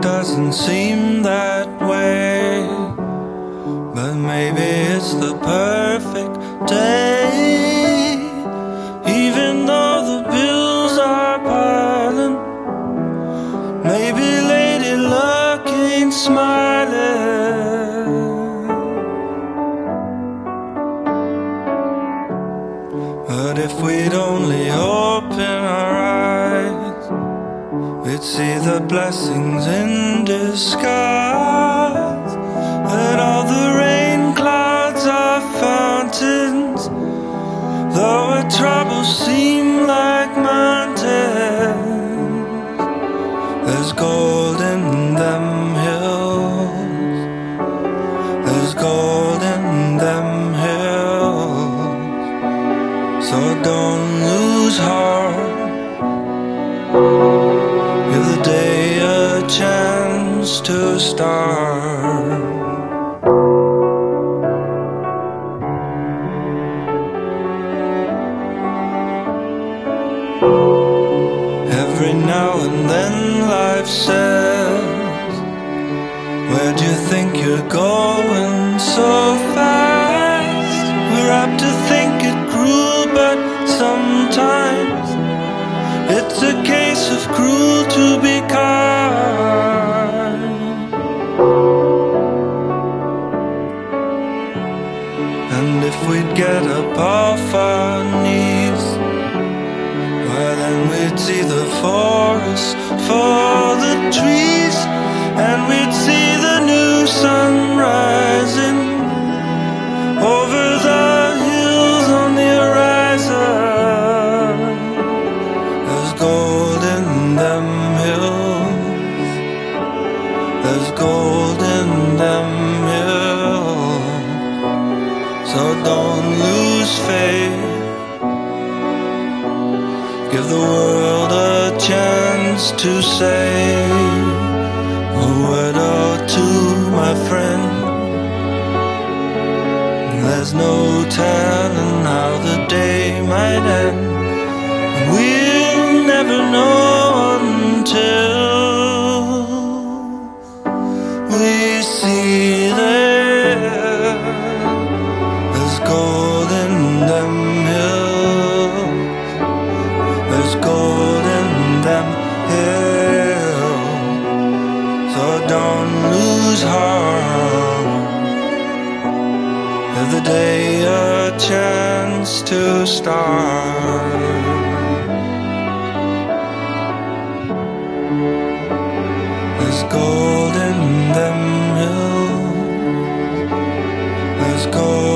doesn't seem that way. But maybe it's the perfect day. Even though the bills are piling, maybe Lady Luck ain't smiling. But if we'd only we'd see the blessings in disguise. That all the rain clouds are fountains, though our troubles seem like mountains. There's gold in them hills, there's gold in them hills. So don't lose heart. To start. Every now and then life says, Where do you think you're going so get up off our knees, why then we'd see the forest for Give the world a chance to say a word or two, my friend. There's no telling lose the day a chance to start. There's gold in them hills. There's gold.